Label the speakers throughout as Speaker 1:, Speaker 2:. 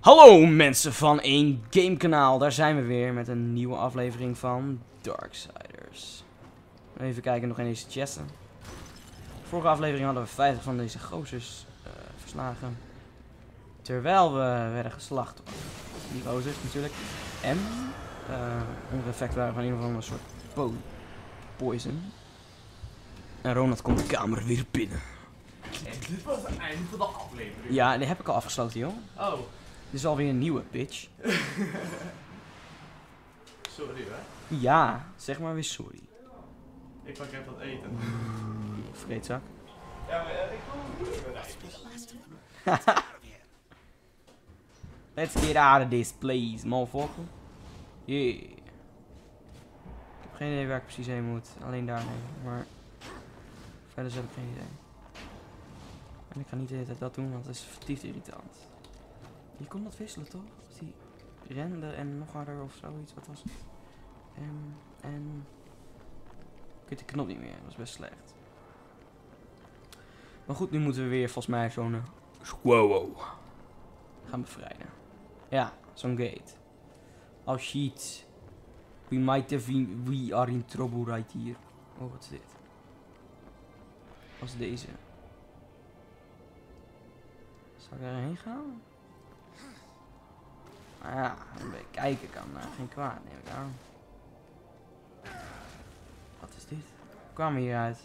Speaker 1: Hallo mensen van één gamekanaal, daar zijn we weer met een nieuwe aflevering van Darksiders. Even kijken nog in deze chesten. Vorige aflevering hadden we 50 van deze gozers eh, verslagen. Terwijl we werden geslacht door die gozers natuurlijk. En uh, onze effecten waren van een of andere soort po poison. En Ronald komt de kamer weer binnen.
Speaker 2: En dit was het einde van de aflevering.
Speaker 1: Ja, die heb ik al afgesloten joh.
Speaker 2: Oh,
Speaker 1: Dit is alweer een nieuwe bitch.
Speaker 2: sorry hè.
Speaker 1: Ja, zeg maar weer sorry.
Speaker 2: Ik pak even wat eten.
Speaker 1: Vreedzak.
Speaker 2: Ja, maar ik wil niet.
Speaker 1: Let's get out of this, please, motherfucker. Yeah. Ik heb geen idee waar ik precies heen moet. Alleen daarheen. Maar verder heb ik geen idee. En ik ga niet de hele tijd dat doen, want het is vertiefd irritant. Je kon dat wisselen, toch? Als die rende en nog harder of zoiets. Wat was het? En... en... Ik weet de knop niet meer. Dat is best slecht. Maar goed, nu moeten we weer volgens mij zo'n... eh, Squirrel gaan bevrijden. Ja, zo'n gate. Oh shit. We might have been, we are in trouble right here. Oh, wat is dit? Wat is deze? Zal ik erheen gaan? Ah ja, kijken kan eh, geen kwaad, neem ik aan. Wat is dit? Kwamen we hieruit?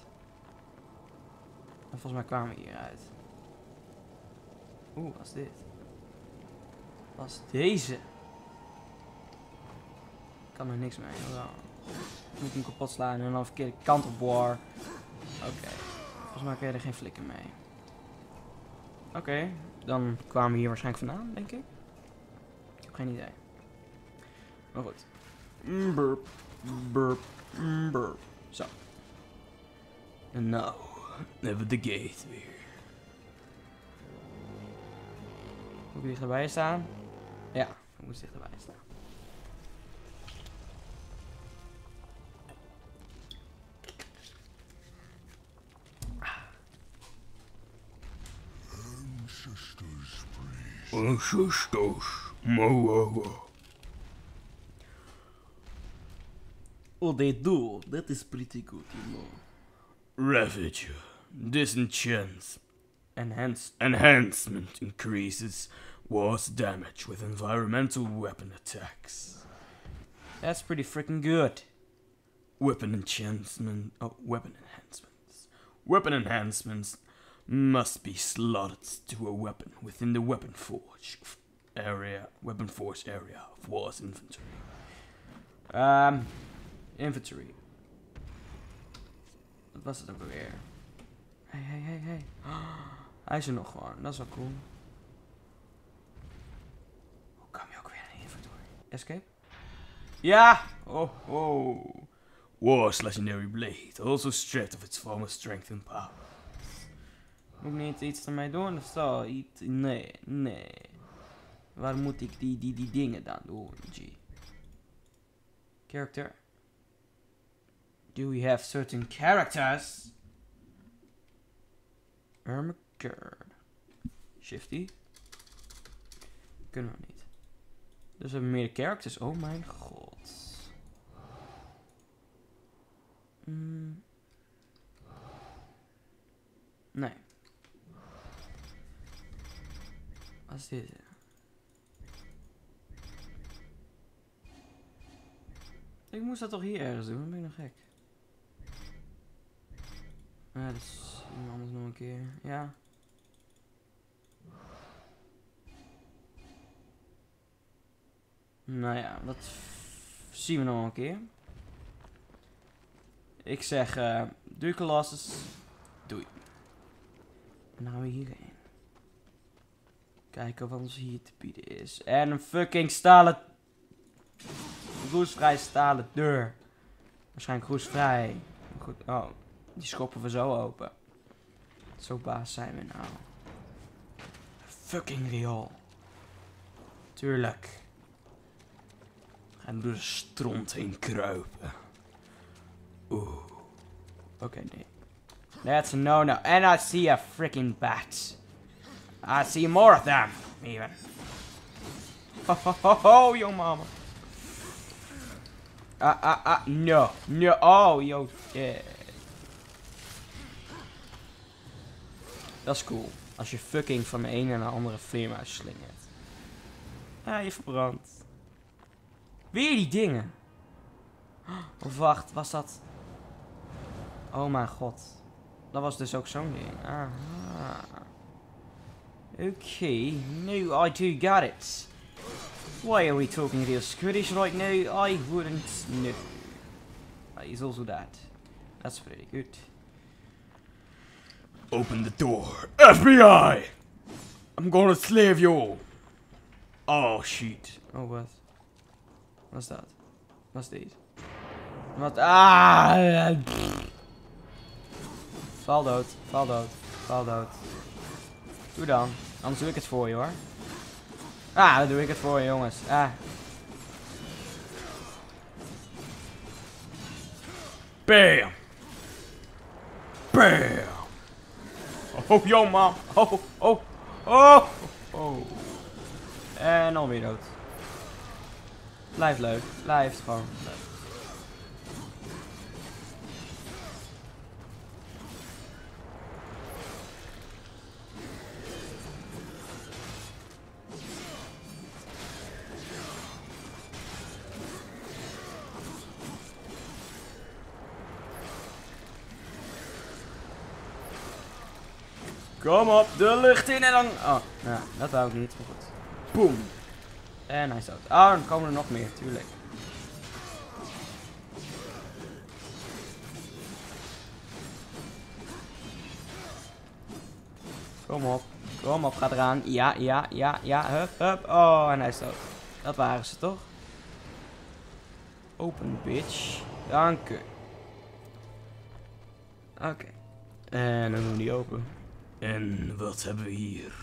Speaker 1: Volgens mij kwamen we hieruit. Oeh, wat is dit? Wat is deze? Ik kan er niks mee. Moet ik hem kapot slaan en dan verkeerde kant op war. Oké. Volgens mij kun je er geen flikker mee. Oké. Dan kwamen we hier waarschijnlijk vandaan, denk ik. Geen idee. Maar goed. Mm, Burp. Burp. mm, Burp. Zo. En nou. Hebben we de gate weer. Moet ik dichterbij staan? Ja, ik moet dichterbij staan. Ancestors, Moa. Oh, they do. That is pretty good, you know. Ravage. Disenchants. Enhance. Enhancement increases was damage with environmental weapon attacks. That's pretty freaking good. Weapon enhancement. Oh, weapon enhancements. Weapon enhancements must be slotted to a weapon within the weapon forge area. Weapon force area of war's inventory. Um, infantry. Wat was het ook alweer? Hey, hey, hey, hey. Hij is er nog gewoon, dat is wel cool. Hoe kwam je ook weer in inventory? Escape? Ja! Oh, oh. War's legendary blade, also stripped of its former strength and power. Moet ik niet iets ermee doen of zo? Nee, nee. Waar moet ik die, die, die dingen dan doen, G? Character. Do we have certain characters? Ermacurd. Shifty. Kunnen we niet. Dus we hebben meer characters. Oh mijn god. Mm. Nee. Wat is dit? Ik moest dat toch hier ergens doen? Dan ben ik nog gek. Dat is iemand nog een keer. Ja. Nou ja, dat zien we nog een keer. Ik zeg, eh doei Colossus. Doei. En dan gaan we hierheen. Kijken wat ons hier te bieden is. En een fucking stalen... Roestvrij stalen deur. Waarschijnlijk roestvrij. Goed, oh, die schoppen we zo open. Zo baas zijn we nou. Fucking riool. Tuurlijk. Gaan door de stront heen kruipen. Oeh. Oké, nee. That's no-no. And I see a freaking bat. I see more of them, even. Oh, yo mama. Ah, ah, ah, no. No, oh, yo, yeah. Dat is cool. Als je fucking van de ene naar de andere vleermuis slingert. Ah, je verbrandt. Weer die dingen. Of wacht, was dat... Oh mijn god. Dat was dus ook zo'n ding. Aha. Okay, now I do got it. Why are we talking real Scottish right now? I wouldn't know. He's also that. That's pretty good.
Speaker 3: Open the door. FBI! I'm gonna slave you all. Oh shit.
Speaker 1: Oh, what? Wat that? dat? Wat is dit? Wat? Ah! Fall dood, val dood, val dood. Doe dan. Anders doe ik het voor je hoor. Ah, dan doe ik het voor je jongens. Ah.
Speaker 3: Bam! Bam!
Speaker 1: Oh, yo man. Oh, oh, oh, oh. En alweer dood. Blijft leuk. Blijft gewoon leuk. Kom op, de lucht in en dan... Oh, ja, dat wou ik niet. Goed. Boom. En hij is dood. Oh, dan komen er nog meer, tuurlijk. Kom op. Kom op, gaat eraan. Ja, ja, ja, ja. Hup, hup. Oh, en hij is. Dat waren ze toch? Open, bitch. Dank u. Oké. En dan doen we die open.
Speaker 3: En wat hebben we hier?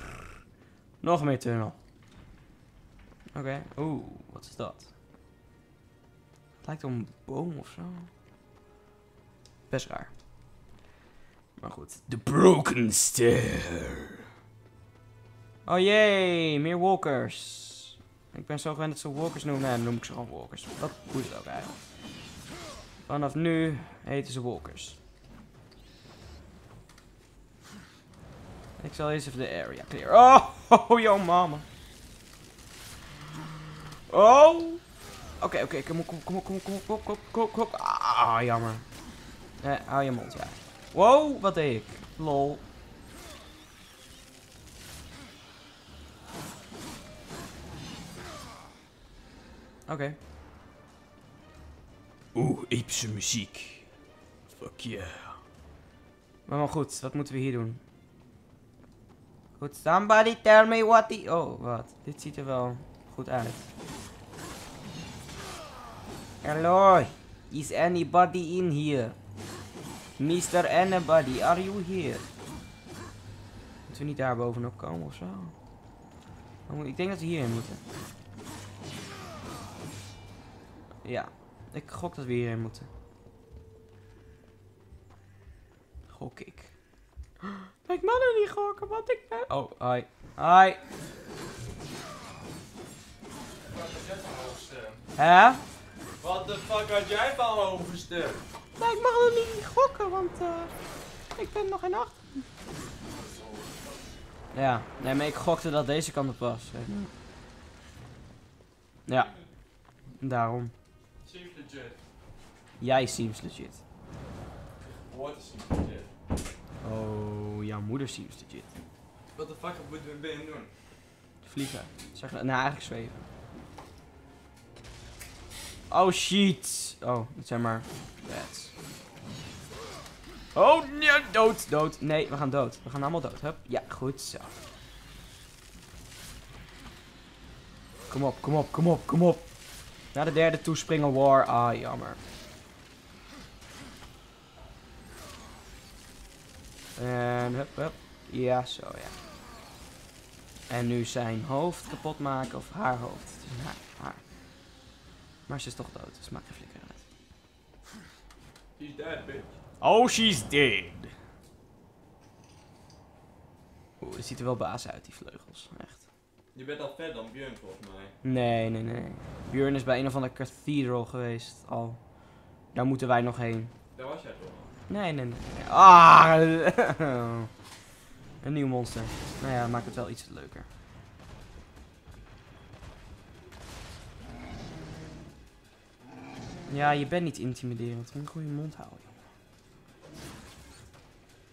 Speaker 1: Nog meer tunnel. Oké. Oeh, wat is dat? Het lijkt op een boom of zo. Best raar. Maar goed.
Speaker 3: The Broken Stair.
Speaker 1: Oh jee, meer walkers. Ik ben zo gewend dat ze walkers noemen. Nee, dan noem ik ze gewoon walkers. Dat boeit het ook eigenlijk. Vanaf nu heten ze walkers. Ik zal eerst even de area clear. Oh, oh yo mama. Oh. Oké, oké, kom op, kom op, kom op, kom op, kom op, kom op, kom. Ah, jammer. Eh, hou je mond, ja. Wow, wat deed ik? Lol. Oké.
Speaker 3: Oeh, epische muziek. Fuck yeah.
Speaker 1: Maar, maar goed, wat moeten we hier doen? Goed, somebody tell me what the... Oh, wat? Dit ziet er wel goed uit. Hello, is anybody in here? Mr. Anybody, are you here? Moeten we niet daar bovenop komen of zo? Ik denk dat we hierin moeten. Ja, ik gok dat we hierin moeten. Gok ik. Ik mag er niet gokken, want ik ben... Oh, hi. Hi. Hè?
Speaker 2: Wat de fuck had jij van overstuk?
Speaker 1: Nou, ik mag er niet gokken, want eh, ik ben nog geen acht. Ja, nee, maar ik gokte dat deze kant op was. weet je. Ja, daarom.
Speaker 2: Seems legit.
Speaker 1: Jij seems legit.
Speaker 2: What is seems legit?
Speaker 1: Oh, jouw moeder seems legit.
Speaker 2: What the fuck moeten we binnen doen?
Speaker 1: Vliegen. Zeg, nou, eigenlijk zweven. Oh shit. Oh, het zijn maar bats. Oh, nee, dood, dood. Nee, we gaan dood. We gaan allemaal dood. Hup. Ja, goed zo. Kom op, kom op, kom op, kom op. Naar de derde toespringen war. Ah, jammer. En hup, hup. Ja, zo ja. En nu zijn hoofd kapot maken, of haar hoofd. Het is haar, haar. Maar ze is toch dood, dus maakt geen flikker uit.
Speaker 2: He's dead, bitch.
Speaker 3: Oh, she's dead.
Speaker 1: Oeh, dit ziet er wel baas uit, die vleugels. Echt.
Speaker 2: Je bent al vet dan Björn volgens mij.
Speaker 1: Nee, nee, nee. Björn is bij een of andere cathedral geweest al. Daar moeten wij nog heen.
Speaker 2: Daar was jij toch al.
Speaker 1: Nee, nee, nee. Ah! Een nieuw monster. Nou ja, maakt het wel iets leuker. Ja, je bent niet intimiderend. Moet je gewoon je mond houden, jongen.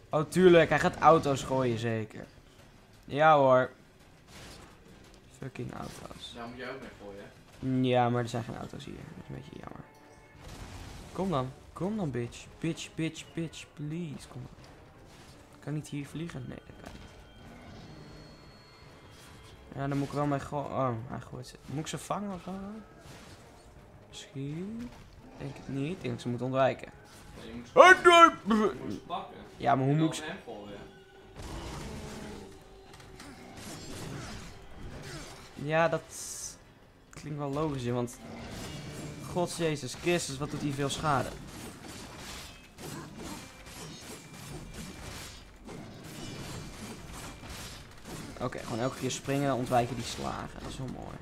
Speaker 1: Oh, tuurlijk. Hij gaat auto's gooien, zeker. Ja hoor. Fucking auto's.
Speaker 2: Daar moet jij ook mee gooien.
Speaker 1: Ja, maar er zijn geen auto's hier. Dat is een beetje jammer. Kom dan. Kom dan, bitch. Bitch, bitch, bitch. Please, kom dan. Kan niet hier vliegen? Nee, dat kan niet. Ja, dan moet ik wel mee gooien. Oh, hij gooit ze. Moet ik ze vangen of zo? Misschien. Denk het niet. Ik denk dat ze moeten ontwijken.
Speaker 2: Nee, je moet ze, je moet ze pakken.
Speaker 1: Ja, maar hoe moet ik ze... Ja, dat klinkt wel logisch, want... God Jezus Christus, wat doet hij veel schade. Oké, gewoon elke keer springen en ontwijken die slagen. Dat is wel mooi.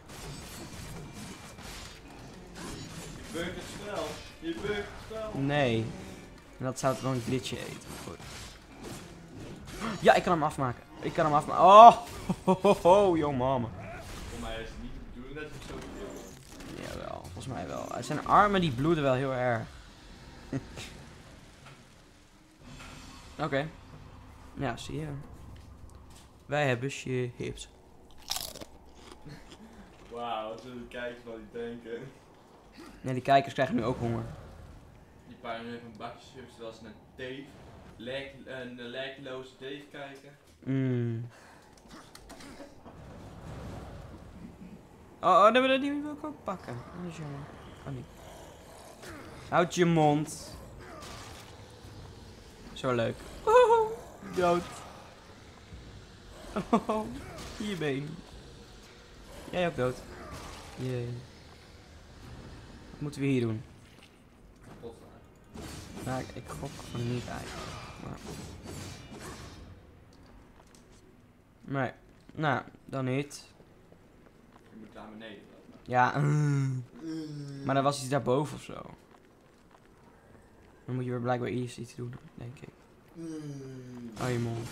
Speaker 2: Je het spel. Je het spel.
Speaker 1: Nee. En dat zou het dan een glitchje eten. Goed. Ja, ik kan hem afmaken. Ik kan hem afmaken. Oh, ho, ho, ho, yo mama.
Speaker 2: Voor mij is het niet de bedoeling dat je zo
Speaker 1: Jawel, volgens mij wel. Zijn armen die bloeden wel heel erg. Oké. Ja, zie je. Wij hebben chips.
Speaker 2: Wauw, wat zullen de kijkers wel niet denken?
Speaker 1: Nee, die kijkers krijgen nu ook honger.
Speaker 2: Die paar nu even een bakje chips terwijl ze naar Dave, lek, een eh, lekkeloze Dave kijken.
Speaker 1: Mm. Oh, oh maar die wil ik ook pakken. Dat is jammer. Kan niet. Houd je mond. Zo leuk. Oh, dood. Oh, je been. Jij ook dood. Jee. Wat moeten we hier doen? Nou, ik, ik gok van niet eigenlijk. Maar... Nee. Nou, dan niet.
Speaker 2: Je moet naar beneden.
Speaker 1: Ja. Maar dan was iets daarboven of zo. Dan moet je weer blijkbaar eerst iets doen, denk ik. Oh, je mond.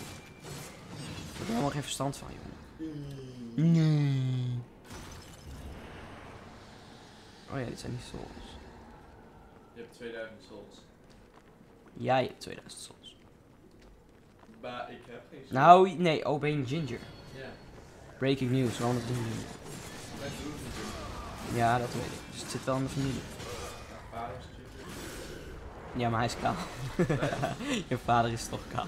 Speaker 1: Ik heb er helemaal geen verstand van, jongen. Nee. Oh ja, dit zijn die souls.
Speaker 2: Je hebt 2000 souls.
Speaker 1: Jij hebt 2000 souls.
Speaker 2: Bah, ik heb geen souls.
Speaker 1: Nou, nee, oh, ben je ginger.
Speaker 2: Ja,
Speaker 1: Breaking news,
Speaker 2: is natuurlijk.
Speaker 1: Ja, dat weet ik. Dus het zit wel in de familie. Ja, maar hij is kaal. je vader is toch kaal.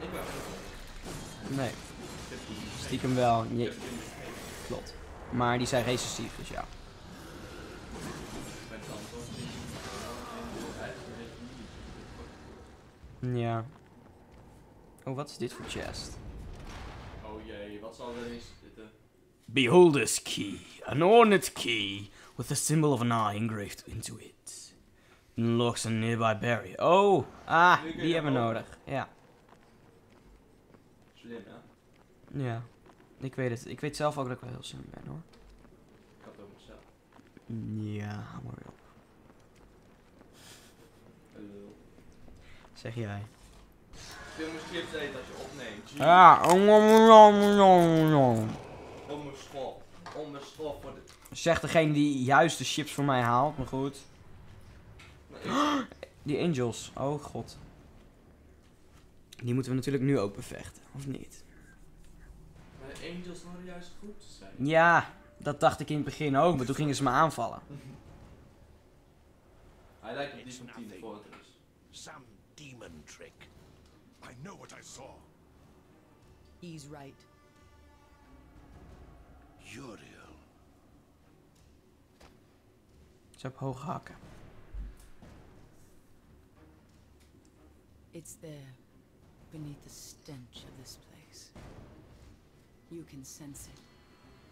Speaker 2: Ik ben.
Speaker 1: Nee, stiekem wel.
Speaker 2: Gegeten.
Speaker 1: klopt. Maar die zijn recessief, dus ja. Ja. Oh, wat is dit voor chest?
Speaker 2: Oh jee, wat zal er eens zitten?
Speaker 3: Beholder's key, an ornate key with the symbol of an eye engraved into it. Unlocks a nearby barrier.
Speaker 1: Oh, ah, die hebben we nodig. Ja,
Speaker 2: Slim hè?
Speaker 1: ja. Ik weet het. Ik weet zelf ook dat ik wel heel slim ben hoor.
Speaker 2: Ik had het ook mezelf.
Speaker 1: Ja, hou maar weer op.
Speaker 2: Eh,
Speaker 1: Zeg jij.
Speaker 2: Chips eten als je opneemt.
Speaker 1: Ja.
Speaker 2: Om mijn schof. Om mijn schof voor de...
Speaker 1: Zeg degene die juist de chips voor mij haalt, maar goed.
Speaker 2: Maar ik-
Speaker 1: Die angels, oh god. Die moeten we natuurlijk nu ook bevechten, of niet?
Speaker 2: Maar de angels horen juist goed te zijn.
Speaker 1: Ja, dat dacht ik in het begin ook, maar toen gingen ze me aanvallen.
Speaker 2: Hij lijkt op die van Team. Fortress.
Speaker 4: Some demon trick. I know what I saw.
Speaker 5: He's right.
Speaker 4: Uriel.
Speaker 1: Ze hebben hoge hakken.
Speaker 5: It's there, beneath the stench of this place. You can sense it,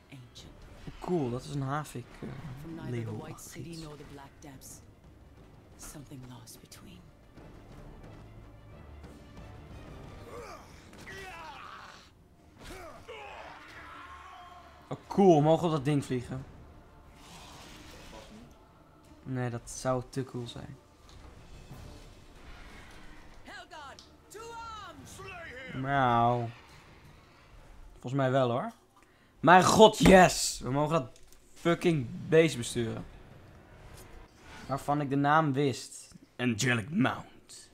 Speaker 5: ancient.
Speaker 1: Cool, dat is een havik. eh,
Speaker 5: From neither the White City nor the Black Depths. Something lost between.
Speaker 1: Oh, cool, mogen we op dat ding vliegen? Nee, dat zou te cool zijn. Nou. Volgens mij wel hoor. Mijn god, yes! We mogen dat fucking beest besturen. Waarvan ik de naam wist.
Speaker 3: Angelic Mount.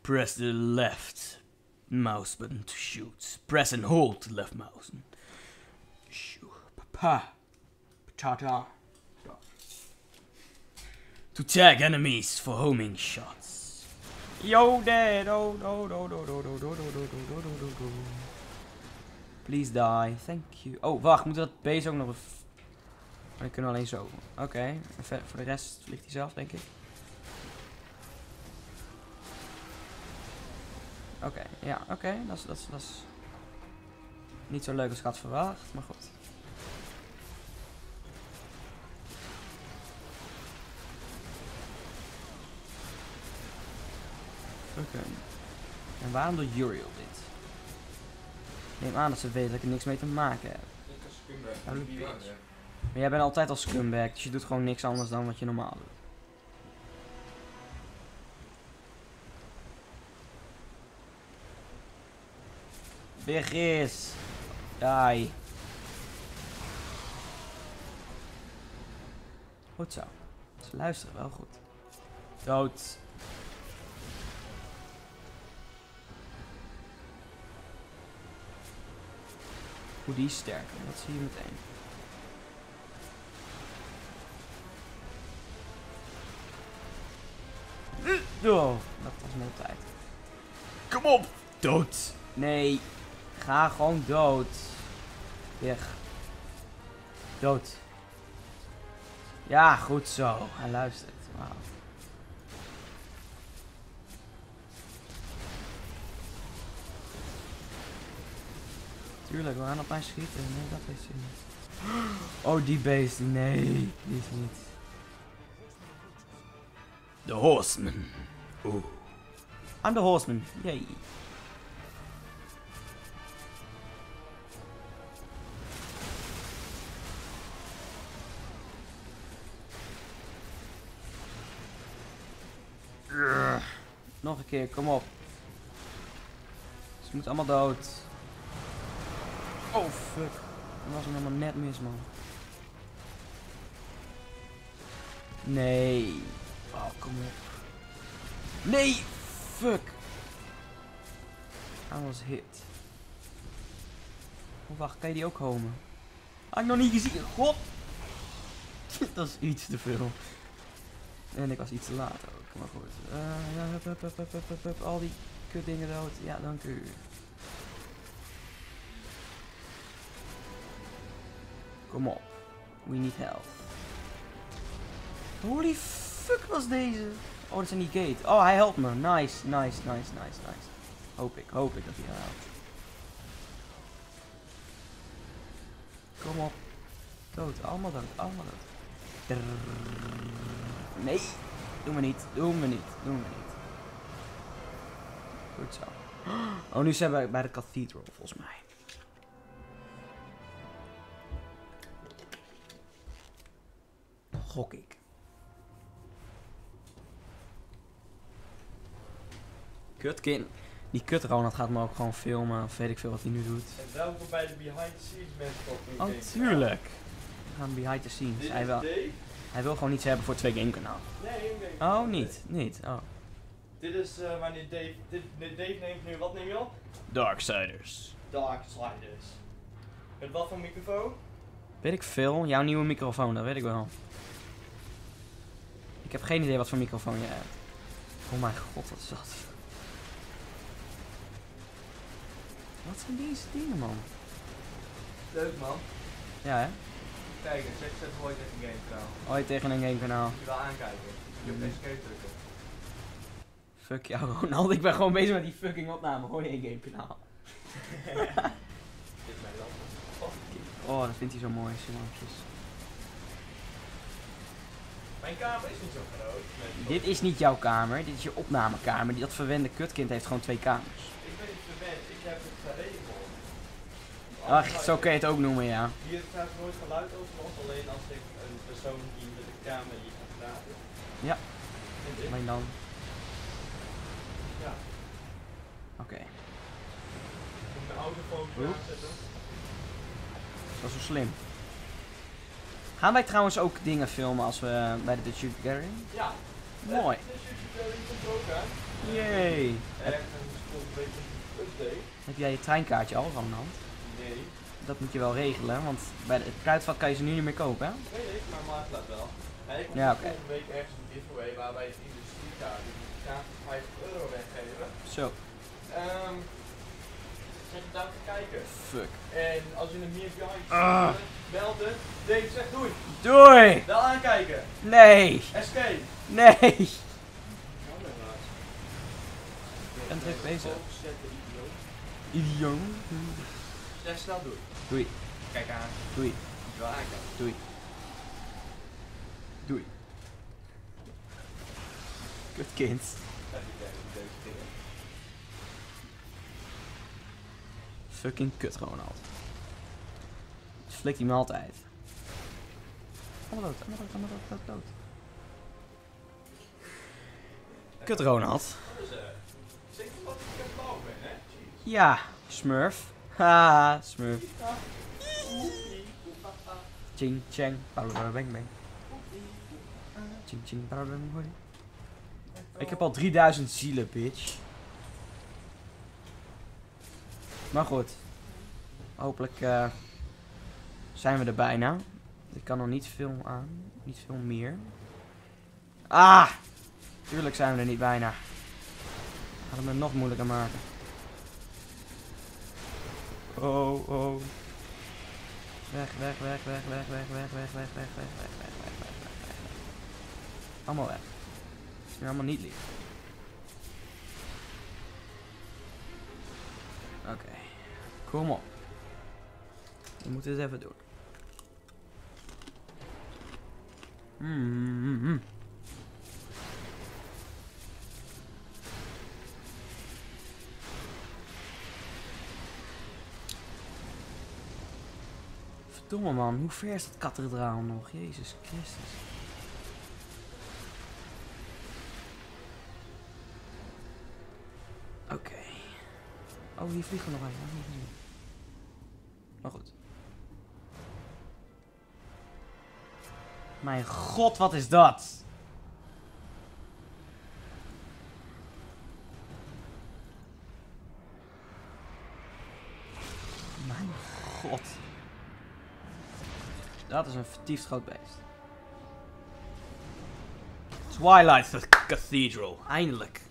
Speaker 3: Press the left mouse button to shoot. Press and hold the left mouse. Shoot.
Speaker 1: Pa. Tata.
Speaker 3: To tag enemies for homing shots.
Speaker 1: Yo, dead. Oh, no, no, no, no, no, no, no, no. Please die. Thank you. Oh, wacht. Moet dat beest ook nog... Maar die kunnen we alleen zo. Oké. Voor de rest vliegt hij zelf, denk ik. Oké, ja, oké. Dat is, dat is niet zo leuk als ik had verwacht, maar goed. Oké. En waarom doet Uriel dit? Neem aan dat ze weet dat ik er niks mee te maken heb.
Speaker 2: Is het?
Speaker 1: Maar jij bent altijd al scumbag, dus je doet gewoon niks anders dan wat je normaal doet. Begis! Die. Goed zo. Ze luisteren wel goed. Dood. Hoe die is sterker, dat zie je meteen. Oh, dat was mijn tijd.
Speaker 3: Kom op! Dood!
Speaker 1: Nee, ga gewoon dood. Weg. Dood. Ja, goed zo. Hij luistert. Wauw. Tuurlijk, we gaan op mij schieten. Nee, dat is hij niet. Oh, die beest. Nee, die is niet.
Speaker 3: The horseman. Oeh.
Speaker 1: I'm the horseman. Yay. Nog een keer, kom op. Ze moeten allemaal dood. Oh fuck. Dat was hem helemaal net mis, man. Nee. Oh, kom op. Nee! Fuck! I was hit. Oh, wacht, kan je die ook homen? Had ik nog niet gezien. God! dat is iets te veel. En ik was iets te laat ook, maar goed. Eh, ja, hup, hup, hup, al die kut dingen dood. Ja, dank u. Kom op. We need help. Holy fuck was deze? Oh, dat zijn die gate. Oh, hij helpt me. Nice, nice, nice, nice, nice. Hoop ik, hoop ik dat hij helpt. Kom op. Dood, allemaal dood, allemaal dood. Nee, doe me niet, doe me niet, doe me niet. Goed zo. Oh, nu zijn we bij de cathedral, volgens mij. Gok ik. Kutkin. Die kut Ronald gaat me ook gewoon filmen. Of weet ik veel wat hij nu doet.
Speaker 2: En welkom bij de behind the scenes mensen
Speaker 1: Oh, tuurlijk. We gaan behind the scenes.
Speaker 2: Dit
Speaker 1: Hij wil,
Speaker 2: Dave.
Speaker 1: hij wil gewoon iets hebben voor twee game kanaal.
Speaker 2: Nee, oké.
Speaker 1: Oh, niet. Niet. Oh.
Speaker 2: Dit is eh, wanneer Dave, dit, Dave neemt nu, wat neem je op?
Speaker 3: Darksiders.
Speaker 2: Dark Sliders. Met wat voor microfoon?
Speaker 1: Weet ik veel. Jouw nieuwe microfoon, dat weet ik wel. Ik heb geen idee wat voor microfoon jij hebt. Oh mijn god, wat is dat? Wat zijn deze dingen, man?
Speaker 2: Leuk man.
Speaker 1: Ja, hè?
Speaker 2: Kijk zeg zet ooit even een game kanaal.
Speaker 1: Ooit tegen een game kanaal.
Speaker 2: Moet je wel aankijken. Je hebt escape drukken.
Speaker 1: Fuck jou, Ronald. Ik ben gewoon bezig met die fucking opname. Gooi je een game kanaal.
Speaker 2: Dit is mijn land.
Speaker 1: Oh, dat vindt hij zo mooi, simantjes.
Speaker 2: Mijn kamer is niet zo groot.
Speaker 1: Dit is niet jouw kamer, dit is je opnamekamer. Die- Dat verwende kutkind heeft gewoon twee kamers.
Speaker 2: Ik ben niet verwend, ik heb het geregeld.
Speaker 1: Ach, zo kun je het ook noemen, ja.
Speaker 2: Hier gaat nooit geluid over los, alleen als ik een persoon die met de camera hier gaat praten.
Speaker 1: Ja. Alleen dan.
Speaker 2: Ja.
Speaker 1: Oké,
Speaker 2: Ik moet mijn
Speaker 1: Oeh.
Speaker 2: aanzetten.
Speaker 1: dat is wel slim. Gaan wij trouwens ook dingen filmen als we bij de Dutch Youth Gathering?
Speaker 2: Ja.
Speaker 1: Mooi.
Speaker 2: Dus komt ook aan.
Speaker 1: Yay.
Speaker 2: Komt een beetje een update.
Speaker 1: Heb jij je treinkaartje al van de hand?
Speaker 2: Nee.
Speaker 1: Dat moet je wel regelen, want bij het kruidvat kan je ze nu niet meer kopen, hè?
Speaker 2: Weet ik, maar maakt dat wel. Hij komt
Speaker 1: Ja, oké.
Speaker 2: volgende week ergens een giveaway waarbij het industriekaart die gratis 50 euro weggeven.
Speaker 1: Zo.
Speaker 2: Ehm je te kijken.
Speaker 1: Fuck.
Speaker 2: En als je een meer behind
Speaker 1: Ah.
Speaker 2: bel de Dave zegt doei.
Speaker 1: Doei!
Speaker 2: Wel aankijken.
Speaker 1: Nee!
Speaker 2: Escape.
Speaker 1: Nee! ben druk bezig.
Speaker 2: Idioot.
Speaker 1: Idioot.
Speaker 2: Zeg snel doei.
Speaker 1: Doei.
Speaker 2: Kijk aan.
Speaker 1: Doei.
Speaker 2: Moet je wel aankijken.
Speaker 1: Doei. Doei. Kut kind. Fucking kut Ronald. Flikt hij me altijd. Allemaal dood, allemaal dood, allemaal dood, dood, dood. Kut Ronald. Ja, Smurf. Haha, Smurf. Ching chang, bang bang. Ching ching, bang bang. Ik heb al 3000 zielen, bitch. Maar goed. Hopelijk eh, zijn we er bijna. Ik kan nog niet veel aan. Niet veel meer. Ah! Tuurlijk zijn we er niet bijna. Gaat het me nog moeilijker maken. Oh, oh. Weg, weg, weg, weg, weg, weg, weg, weg, weg, weg, weg, weg, weg, weg, weg, weg, weg, weg. Allemaal weg. Is nu allemaal niet lief. Kom op. We moeten het even doen. Hmm, hmm, hmm. Verdomme man, hoe ver is dat kathedraal nog? Jezus Christus. Oké. Oh, hier vliegen we nog even. had ik niet gezien. Maar goed. Mijn god, wat is dat? Mijn god. Dat is een vertiefd groot beest. Twilight Cathedral. Eindelijk.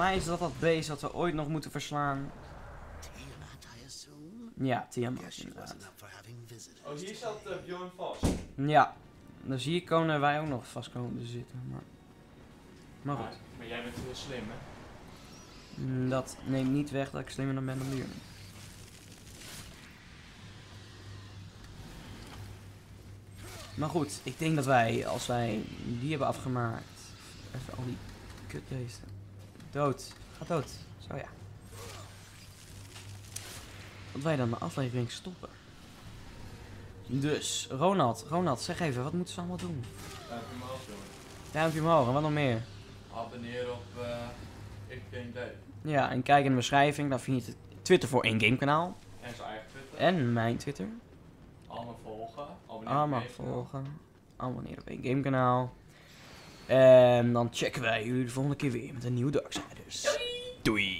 Speaker 1: Mij is dat dat beest dat we ooit nog moeten verslaan.
Speaker 4: Tiamat, I assume?
Speaker 1: Ja, Tiamat inderdaad.
Speaker 2: Oh, hier zat uh, Bjorn Vos.
Speaker 1: Ja, dus hier kunnen wij ook nog vast komen te zitten. Maar, maar goed,
Speaker 2: Maar, maar jij bent heel slim, hè?
Speaker 1: Mm, dat neemt niet weg dat ik slimmer dan ben dan Björn. Maar goed, ik denk dat wij, als wij die hebben afgemaakt, even al die kutbeesten, dood, ga dood, zo ja. Dat wij dan de aflevering stoppen. Dus, Ronald, Ronald, zeg even, wat moeten ze allemaal doen?
Speaker 2: Duimpje omhoog, jongen.
Speaker 1: Duimpje omhoog en wat nog meer?
Speaker 2: Abonneer op uh, Ik Game Dave.
Speaker 1: Ja, en kijk in de beschrijving, dan vind je het Twitter voor één game kanaal.
Speaker 2: En zijn eigen Twitter.
Speaker 1: En mijn Twitter.
Speaker 2: Allemaal volgen.
Speaker 1: Allemaal volgen. Abonneer op één game kanaal. En dan checken wij jullie de volgende keer weer met een nieuwe Darksiders. Doei! Doei.